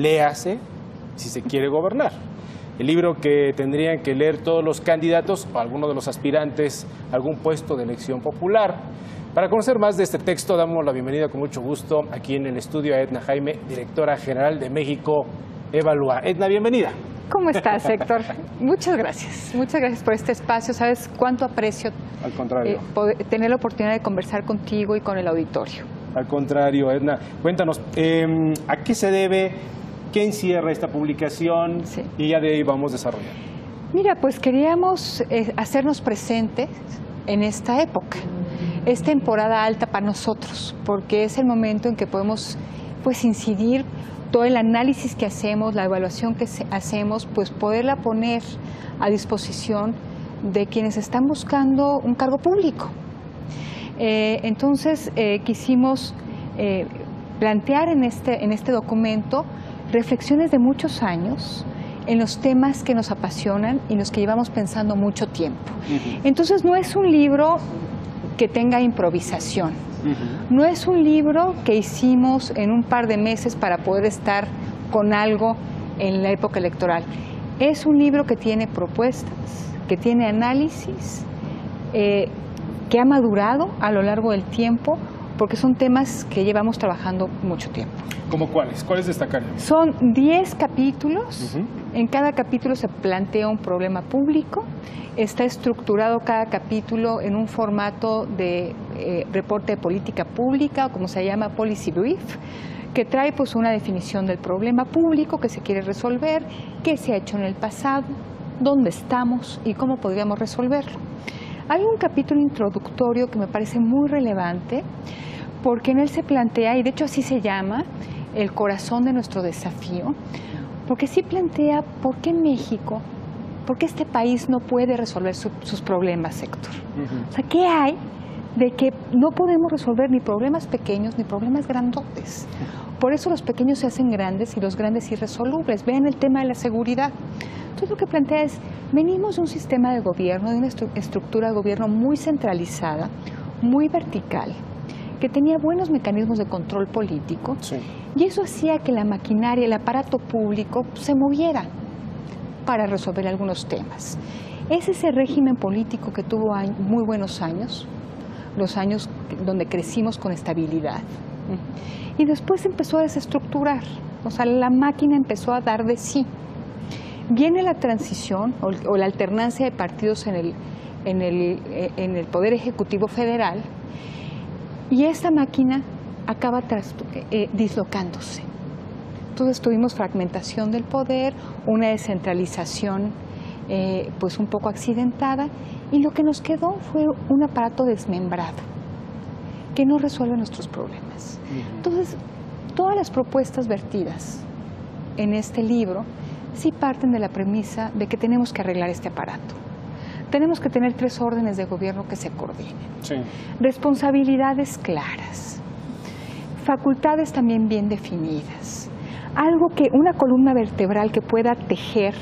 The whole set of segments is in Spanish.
léase si se quiere gobernar. El libro que tendrían que leer todos los candidatos o algunos de los aspirantes a algún puesto de elección popular. Para conocer más de este texto, damos la bienvenida con mucho gusto aquí en el estudio a Edna Jaime, directora general de México Evalúa. Edna, bienvenida. ¿Cómo estás, Héctor? Muchas gracias. Muchas gracias por este espacio. Sabes cuánto aprecio Al contrario. eh, poder- tener la oportunidad de conversar contigo y con el auditorio. Al contrario, Edna. Cuéntanos, eh, ¿a qué se debe? ¿Qué encierra esta publicación? Sí. Y ya de ahí vamos desarrollando. Mira, pues queríamos eh, hacernos presentes en esta época. Es temporada alta para nosotros, porque es el momento en que podemos pues incidir todo el análisis que hacemos, la evaluación que hacemos, pues poderla poner a disposición de quienes están buscando un cargo público. Eh, entonces eh, quisimos eh, plantear en este, en este documento reflexiones de muchos años en los temas que nos apasionan y los que llevamos pensando mucho tiempo. Entonces no es un libro que tenga improvisación, no es un libro que hicimos en un par de meses para poder estar con algo en la época electoral. Es un libro que tiene propuestas, que tiene análisis, eh, que ha madurado a lo largo del tiempo, porque son temas que llevamos trabajando mucho tiempo. ¿Cómo cuáles? ¿Cuáles destacarían? Son 10 capítulos, en cada capítulo se plantea un problema público, está estructurado cada capítulo en un formato de eh, reporte de política pública, o como se llama policy brief, que trae pues una definición del problema público que se quiere resolver, qué se ha hecho en el pasado, dónde estamos y cómo podríamos resolverlo. Hay un capítulo introductorio que me parece muy relevante porque en él se plantea, y de hecho así se llama, el corazón de nuestro desafío, porque sí plantea por qué México, por qué este país no puede resolver su- sus problemas, Héctor. O sea, ¿qué hay de que no podemos resolver ni problemas pequeños ni problemas grandotes? Por eso los pequeños se hacen grandes y los grandes irresolubles. Vean el tema de la seguridad. Entonces lo que plantea es, venimos de un sistema de gobierno, de una estru- estructura de gobierno muy centralizada, muy vertical, que tenía buenos mecanismos de control político Sí. y eso hacía que la maquinaria, el aparato público se moviera para resolver algunos temas. Es ese régimen político que tuvo muy buenos años, los años donde crecimos con estabilidad. Y después empezó a desestructurar, o sea, la máquina empezó a dar de sí. Viene la transición o, o la alternancia de partidos en el, en el, eh, en el Poder Ejecutivo Federal y esta máquina acaba tras- eh, dislocándose. Entonces tuvimos fragmentación del poder, una descentralización eh, pues un poco accidentada y lo que nos quedó fue un aparato desmembrado que no resuelve nuestros problemas. Entonces, todas las propuestas vertidas en este libro sí parten de la premisa de que tenemos que arreglar este aparato. Tenemos que tener tres órdenes de gobierno que se coordinen Sí. responsabilidades claras, facultades también bien definidas, algo que una columna vertebral que pueda tejer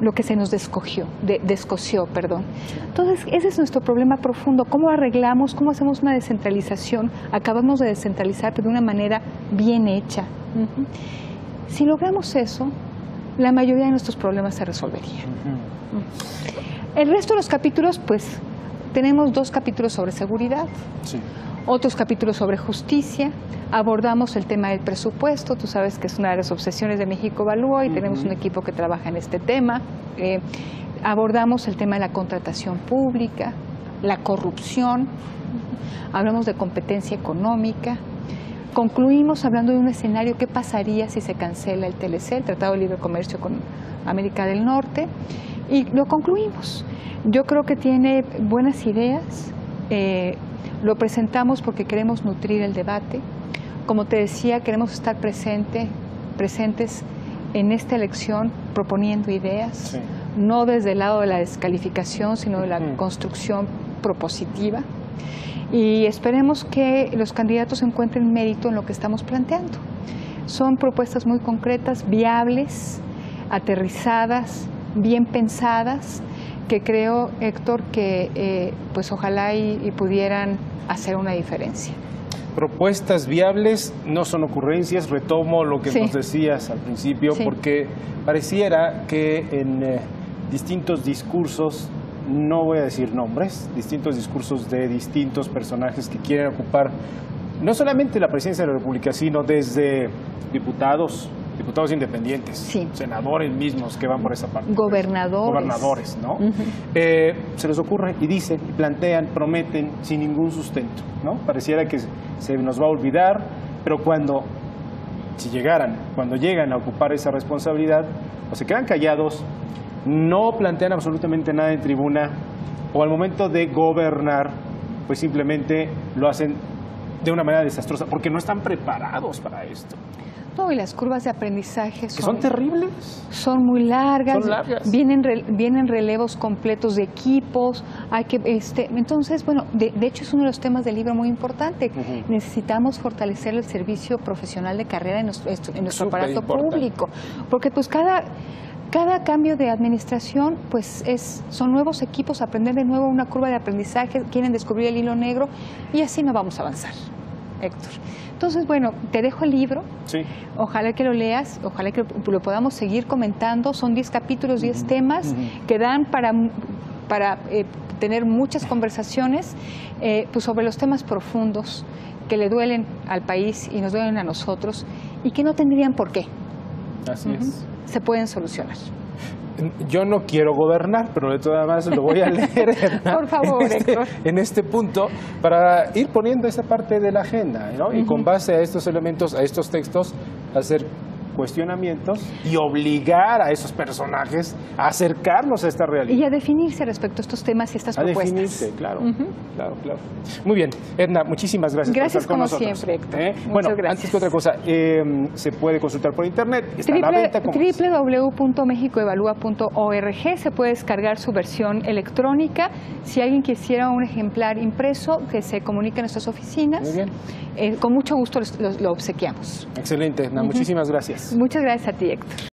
lo que se nos descogió, de- perdón. Entonces, ese es nuestro problema profundo, cómo arreglamos, cómo hacemos una descentralización, acabamos de descentralizar pero de una manera bien hecha. Si logramos eso, la mayoría de nuestros problemas se resolverían. El resto de los capítulos, pues, tenemos dos capítulos sobre seguridad, Sí. otros capítulos sobre justicia, abordamos el tema del presupuesto, tú sabes que es una de las obsesiones de México Evalúa y tenemos un equipo que trabaja en este tema, Eh, abordamos el tema de la contratación pública, la corrupción, hablamos de competencia económica, concluimos hablando de un escenario, ¿qué pasaría si se cancela el TLC, el Tratado de Libre Comercio con América del Norte? Y lo concluimos. Yo creo que tiene buenas ideas, eh, lo presentamos porque queremos nutrir el debate. Como te decía, queremos estar presente, presentes en esta elección proponiendo ideas, Sí. no desde el lado de la descalificación, sino de la construcción propositiva. Y esperemos que los candidatos encuentren mérito en lo que estamos planteando. Son propuestas muy concretas, viables, aterrizadas, bien pensadas, que creo, Héctor, que eh, pues ojalá y, y pudieran hacer una diferencia. propuestas viables no son ocurrencias. Retomo lo que Sí. nos decías al principio, Sí. porque pareciera que en eh, distintos discursos, no voy a decir nombres, distintos discursos de distintos personajes que quieren ocupar no solamente la presidencia de la República, sino desde diputados, diputados independientes, Sí. senadores mismos que van por esa parte. Gobernadores. Gobernadores, ¿no? Eh, se les ocurre y dicen, y plantean, prometen sin ningún sustento, ¿no? Pareciera que se nos va a olvidar, pero cuando, si llegaran, cuando llegan a ocupar esa responsabilidad, o se quedan callados, no plantean absolutamente nada en tribuna, o al momento de gobernar, pues simplemente lo hacen de una manera desastrosa, porque no están preparados para esto, No, y las curvas de aprendizaje son, son terribles. son muy largas, Son largas. Vienen, re- vienen relevos completos de equipos, hay que, este, entonces, bueno, de, de hecho es uno de los temas del libro muy importante. Necesitamos fortalecer el servicio profesional de carrera en nuestro, en nuestro aparato importante. público, porque pues cada... Cada cambio de administración, pues es, son nuevos equipos, aprender de nuevo una curva de aprendizaje, quieren descubrir el hilo negro y así no vamos a avanzar, Héctor. Entonces, bueno, te dejo el libro, Sí. Ojalá que lo leas, ojalá que lo, podamos seguir comentando. Son 10 capítulos, 10 temas que dan para, para eh, tener muchas conversaciones eh, pues sobre los temas profundos que le duelen al país y nos duelen a nosotros y que no tendrían por qué. Así es. Se pueden solucionar. Yo no quiero gobernar, pero de todas maneras lo voy a leer Por favor, en este, en este punto para ir poniendo esa parte de la agenda ¿no? y con base a estos elementos, a estos textos, hacer cuestionamientos y obligar a esos personajes a acercarnos a esta realidad. Y a definirse respecto a estos temas y estas A propuestas. definirse, claro, claro, claro. Muy bien, Edna, muchísimas gracias. Gracias por estar con como nosotros. siempre, Héctor. ¿Eh? Muchas Bueno, gracias. antes que otra cosa, eh, se puede consultar por internet, está a la Triple- venta. www.mexicoevalúa.org se puede descargar su versión electrónica. Si alguien quisiera un ejemplar impreso, que se comunique a nuestras oficinas. Muy bien. Eh, con mucho gusto los- los- lo obsequiamos. Excelente, Edna, muchísimas gracias. Muchas gracias a ti.